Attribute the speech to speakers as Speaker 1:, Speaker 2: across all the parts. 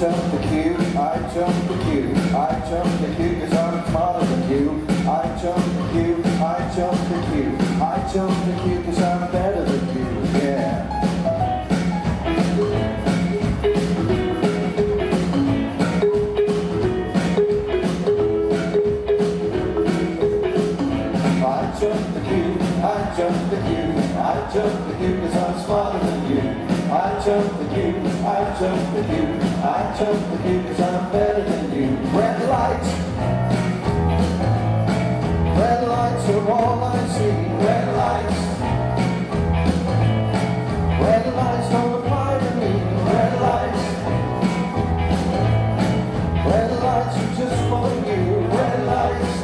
Speaker 1: jump the queue, I jump the queue, I jump the queue, cause I'm smarter than you. I jump the queue, I jump the queue, I jump the queue, cause I'm better than you, yeah. I jump the queue, I jump the queue, I jump the queue, cause I'm smarter than you better than you. Red lights, red lights are all I see. Red lights, red lights don't apply to me. Red lights, red lights are just for you. Red lights.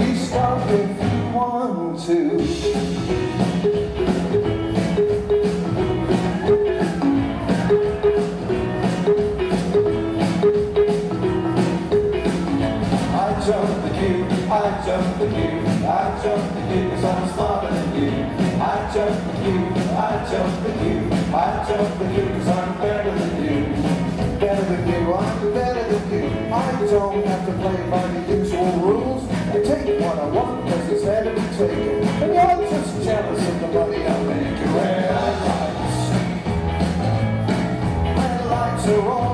Speaker 1: You stop if you want to. I jump the queue, I jump the queue cause I'm smarter than you. I jump the queue, I jump the queue, I jump the queue cause I'm better than you. Better than you, I'm better than you. I don't have to play by the usual rules. I take what I want cause it's there to be taken. And you're just jealous of the money I make. Red lights, red lights are all I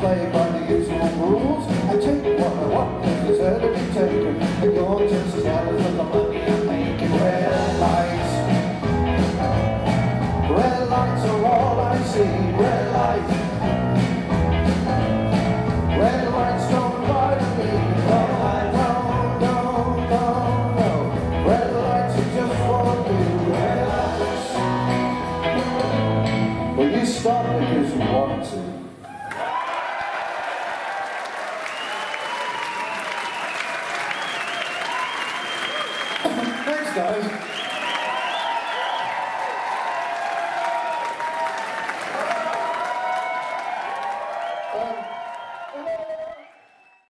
Speaker 1: Play by the usual rules. I take what I want, cause it's there to be taken. And you're just jealous of the money to. Thanks, guys.